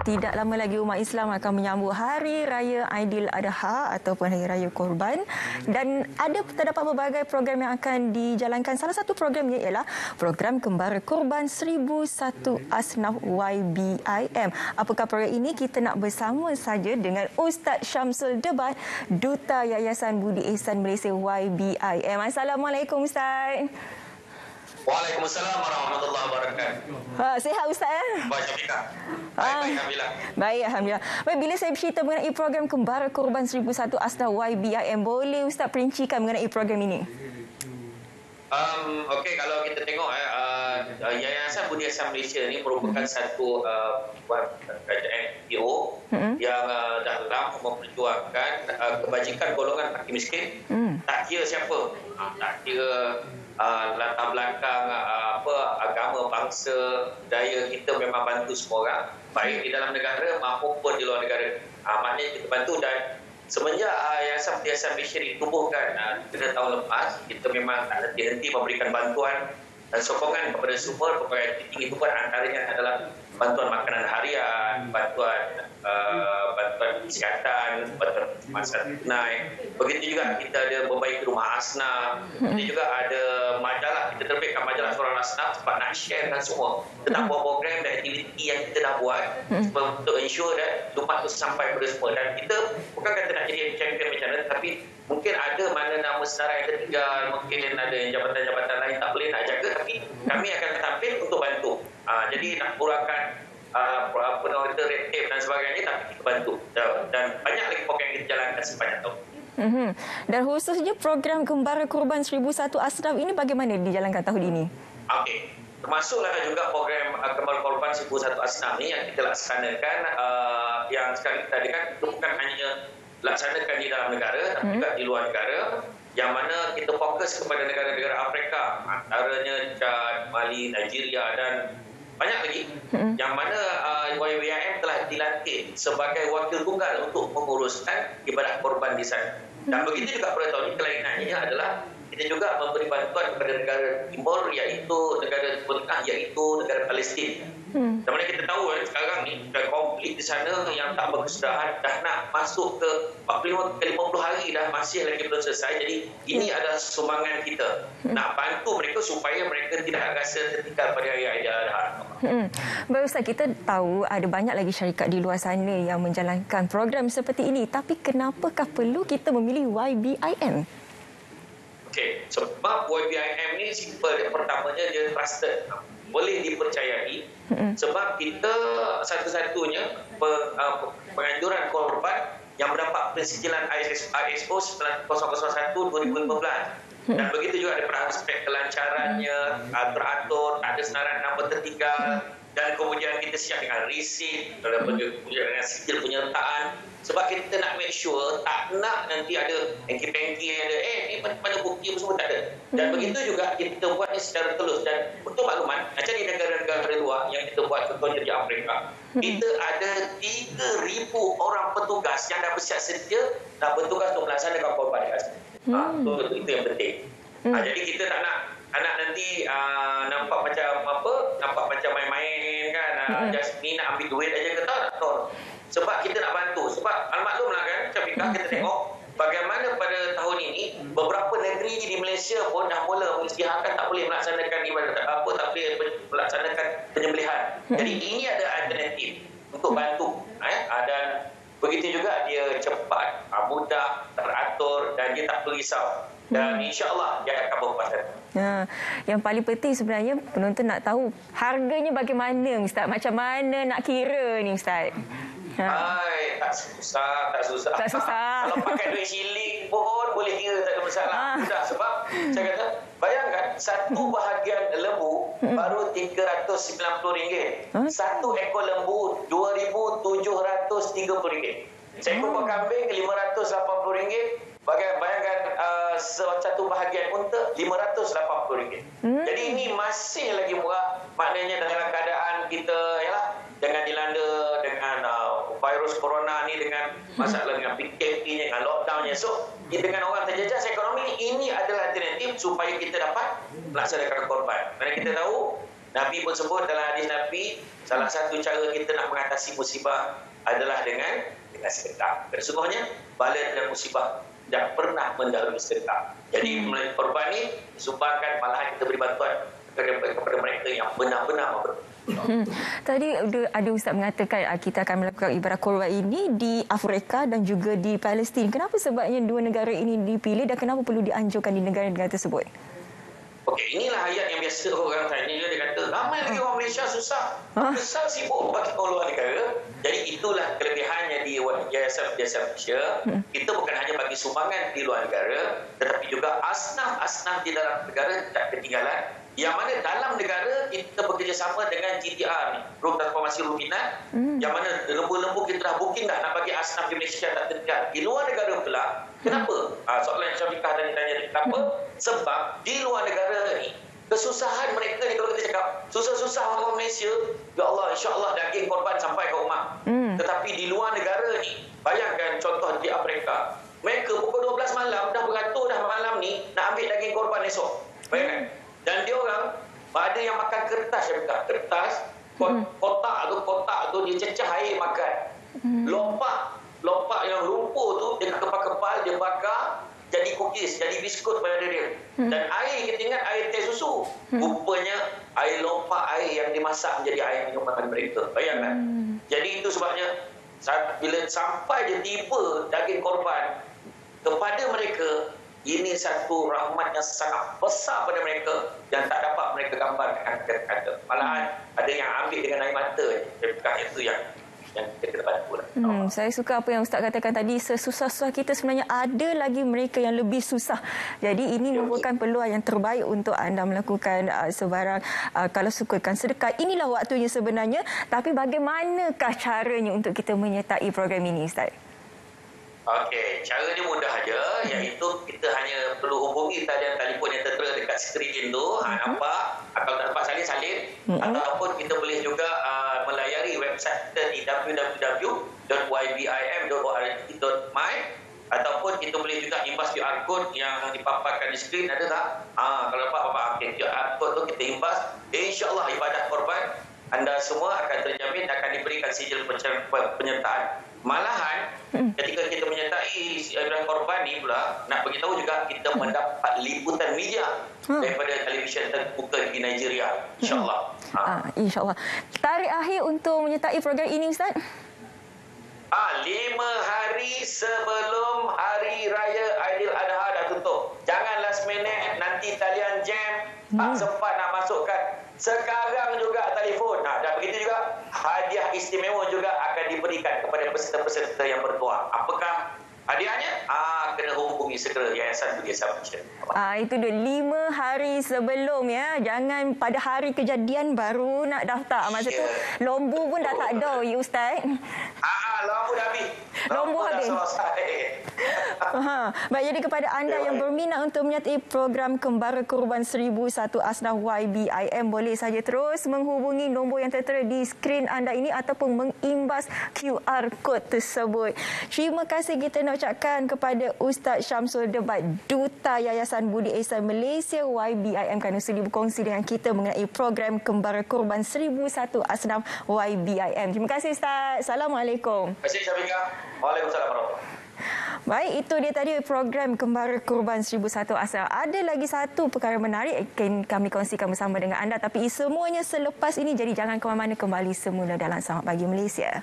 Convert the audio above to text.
tidak lama lagi umat Islam akan menyambut Hari Raya Aidil Adha ataupun Hari Raya Korban dan ada terdapat berbagai program yang akan dijalankan. Salah satu programnya ialah program Kembara Korban 1001 Asnaf YBIM. Apakah program ini? Kita nak bersama saja dengan Ustaz Syamsul Debat, Duta Yayasan Budi Ihsan Malaysia YBIM. Assalamualaikum Ustaz. Waalaikumsalam warahmatullahi wabarakatuh. Ha, sihat Ustaz ya? Baik, Syafika. Baik, baik, Alhamdulillah. Baik, Alhamdulillah. Baik, bila saya bercerita mengenai program Kembara Korban 1001 Asda YBIM, boleh Ustaz perincikan mengenai program ini? Um, Okey, kalau kita tengok eh, uh, Yayasan Budi Asam Malaysia ini merupakan hmm. satu uh, kerajaan NPO hmm. yang uh, dalam memperjuangkan uh, kebajikan golongan fakir miskin. Hmm. Tak kira siapa. Uh, tak kira uh, latar belakang uh, apa agama bangsa daya kita memang bantu semua orang baik di dalam negara maupun di luar negara uh, maknanya kita bantu dan semenjak uh, Yayasan Yayasan Malaysia ditubuhkan uh, 3 tahun lepas kita memang tak henti-henti memberikan bantuan dan sokongan kepada semua pelbagai titik itu pun antaranya adalah bantuan makanan harian, bantuan uh, bantuan kesihatan, bantuan masa tunai. Begitu juga kita ada membaiki rumah asnaf. Begitu juga ada majalah, kita terbitkan majalah seorang asnaf sebab nak share sharekan semua tentang program dan aktiviti yang kita dah buat untuk ensure dan lupa itu sampai kepada semua. Dan kita bukan kata nak jadi champion macam mana, tapi mungkin ada mana nama secara yang tertinggal, mungkin ada jabatan-jabatan lain tak boleh nak jaga, tapi kami akan tampil untuk bantu. Uh, jadi nak kurangkan uh, apa nama red tape dan sebagainya tapi kita bantu dan banyak lagi program yang kita jalankan sepanjang tahun. Mm-hmm. Dan khususnya program Kembara Korban 1001 Asraf ini bagaimana dijalankan tahun ini? Okey. Termasuklah juga program uh, Korban 1001 Asraf ini yang kita laksanakan uh, yang sekarang kita adakan itu bukan hanya laksanakan di dalam negara tapi mm-hmm. juga di luar negara yang mana kita fokus kepada negara-negara Afrika antaranya Chad, Mali, Nigeria dan banyak lagi hmm. yang mana uh, YWIM telah dilantik sebagai wakil tunggal untuk menguruskan ibadat korban di sana. Dan begitu juga pada tahun ini kelainannya adalah kita juga memberi bantuan kepada negara timur iaitu negara Timur Tengah iaitu negara Palestin. Hmm. Dan mana kita tahu kan, sekarang ni dah konflik di sana yang tak berkesudahan dah nak masuk ke 45 ke 50 hari dah masih lagi belum selesai. Jadi ini hmm. adalah sumbangan kita hmm. nak bantu mereka supaya mereka tidak rasa tertinggal pada hari Aidil Adha. Hmm. Baik Ustaz, kita tahu ada banyak lagi syarikat di luar sana yang menjalankan program seperti ini. Tapi kenapakah perlu kita memilih YBIM? Okey, sebab YBIM ni simple. Yang pertamanya dia trusted. Boleh dipercayai. Sebab kita satu-satunya penganjuran korban yang mendapat pensijilan ISO 9001 2015. Dan begitu juga daripada aspek kelancarannya, teratur, tak ada senaran nama tertinggal dan kemudian kita siap dengan receipt dan kemudian dengan sijil penyertaan sebab kita nak make sure tak nak nanti ada engki-pengki ada eh ni mana bukti apa semua tak ada dan hmm. begitu juga kita buat ni secara telus dan untuk makluman macam di negara-negara luar yang kita buat contohnya di Afrika hmm. kita ada 3,000 orang petugas yang dah bersiap sedia nak bertugas untuk melaksanakan korban di hmm. ha, itu, itu yang penting hmm. ha, jadi kita tak nak anak nanti uh, nampak macam apa duit aja ke tak tak sebab kita nak bantu. Sebab almaklumlah kan Syafiqah kita tengok bagaimana pada tahun ini beberapa negeri di Malaysia pun dah mula mengisytiharkan tak boleh melaksanakan ibadat apa tak boleh melaksanakan penyembelihan. Jadi ini ada alternatif untuk bantu eh? dan begitu juga dia cepat mudah teratur dan dia tak perlu risau dan hmm. insyaAllah dia akan berpuasan. Ya, yang paling penting sebenarnya penonton nak tahu harganya bagaimana Ustaz? Macam mana nak kira ni Ustaz? Ha. Hai, tak susah, tak susah. Tak susah. Kalau pakai duit siling pun boleh kira tak ada masalah. Ha. Sudah sebab saya kata bayangkan satu bahagian lembu hmm. baru RM390. Ha? Satu ekor lembu RM2,730. Seekor hmm. kambing RM580. Bagai bayangkan uh, satu bahagian unta RM580. Hmm. Jadi ini masih lagi murah. Maknanya dalam keadaan kita yalah dengan dilanda dengan uh, virus corona ni dengan masalah dengan PKP dengan lockdownnya. So dengan orang terjejas ekonomi ini adalah alternatif supaya kita dapat melaksanakan korban. Kerana kita tahu Nabi pun sebut dalam hadis Nabi, salah satu cara kita nak mengatasi musibah adalah dengan dengan sedekah. Dan sesungguhnya, bala dan musibah tidak pernah mendahului sedekah. Jadi, hmm. melalui korban ini, disumbangkan malahan kita beri bantuan kepada, kepada mereka yang benar-benar. Hmm. Tadi ada ustaz mengatakan ah, kita akan melakukan ibadah korban ini di Afrika dan juga di Palestin. Kenapa sebabnya dua negara ini dipilih dan kenapa perlu dianjurkan di negara-negara tersebut? Okey, inilah ayat yang biasa orang tanya dia kata ramai lagi orang Malaysia susah. Besar sibuk bagi orang luar negara. Jadi itulah kelebihannya di Yayasan Yayasan Malaysia. Hmm. Kita bukan hanya bagi sumbangan di luar negara tetapi juga asnaf-asnaf di dalam negara tak ketinggalan yang mana dalam negara kita bekerjasama dengan GTR ni, Grup Transformasi Lumina, hmm. yang mana lembu-lembu kita dah booking dah nak bagi asnaf di Malaysia tak terdekat. Di luar negara pula, kenapa? Hmm. Ha, soalan yang Syafiqah tadi tanya ni, kenapa? Hmm. Sebab di luar negara ni, kesusahan mereka ni kalau kita cakap, susah-susah orang Malaysia, ya Allah, insya Allah daging korban sampai ke rumah. Hmm. Tetapi di luar negara ni, bayangkan contoh di Afrika, mereka pukul 12 malam, dah beratur dah malam ni, nak ambil daging korban esok. Bayangkan. Hmm. Dan dia orang ada yang makan kertas ya bukan kertas hmm. kotak tu kotak tu dia cecah air makan. Hmm. Lompak lompak yang lumpur tu dia kepal-kepal dia bakar jadi cookies, jadi biskut pada dia. Hmm. Dan air kita ingat air teh susu. Hmm. Rupanya air lompak air yang dimasak menjadi air minuman mereka. Bayangkan. Hmm. Jadi itu sebabnya bila sampai dia tiba daging korban kepada mereka ini satu rahmat yang sangat besar pada mereka dan tak dapat mereka gambarkan kata-kata. Malahan ada yang ambil dengan air mata. Bukan itu yang yang kita bantu lah. Hmm, saya suka apa yang Ustaz katakan tadi. Sesusah-susah kita sebenarnya ada lagi mereka yang lebih susah. Jadi ini merupakan peluang yang terbaik untuk anda melakukan uh, sebarang uh, kalau sukakan sedekah. Inilah waktunya sebenarnya. Tapi bagaimanakah caranya untuk kita menyertai program ini Ustaz? Okey, cara dia mudah aja iaitu kita hanya perlu hubungi talian telefon yang tertera dekat skrin tu, ha mhm. nampak? Atau tak nampak salin salin mm-hmm. ataupun kita boleh juga uh, melayari website kita di www.ybim.org.my ataupun kita boleh juga imbas QR code yang dipaparkan di skrin ada tak? Ah kalau dapat apa okey QR code tu kita imbas insya-Allah ibadah korban anda semua akan terjamin akan diberikan sijil penyertaan Malahan hmm. ketika kita menyertai ibadah korban ni pula nak bagi tahu juga kita hmm. mendapat liputan media hmm. daripada televisyen terbuka di Nigeria insyaallah. Hmm. Ha. Ah insyaallah. Tarikh akhir untuk menyertai program ini ustaz? Ah lima hari sebelum hari raya Aidiladha dah tutup. Jangan last minute nanti talian jam hmm. tak sempat nak masukkan sekarang juga telefon. Nah, dan begitu juga hadiah istimewa juga akan diberikan kepada peserta-peserta yang bertuah. Apakah hadiahnya? Ah, kena hubungi segera Yayasan Budi Malaysia. Ah, itu dia lima hari sebelum ya. Jangan pada hari kejadian baru nak daftar. Masa yeah. tu lombu pun dah tak ada, ya Ustaz. Ah, lombu dah habis. Lombu, lombu habis. Ha, baik jadi kepada anda yang berminat untuk menyertai program Kembara Kurban 1001 Asnaf YBIM boleh saja terus menghubungi nombor yang tertera di skrin anda ini ataupun mengimbas QR code tersebut. Terima kasih kita nak ucapkan kepada Ustaz Syamsul Debat Duta Yayasan Budi Ihsan Malaysia YBIM kerana sudi berkongsi dengan kita mengenai program Kembara Kurban 1001 Asnaf YBIM. Terima kasih Ustaz. Assalamualaikum. Terima kasih Syafika. Waalaikumsalam warahmatullahi Baik, itu dia tadi program Kembara Kurban 1001 Asal. Ada lagi satu perkara menarik yang kami kongsikan bersama dengan anda. Tapi semuanya selepas ini, jadi jangan ke mana-mana kembali semula dalam Selamat Pagi Malaysia.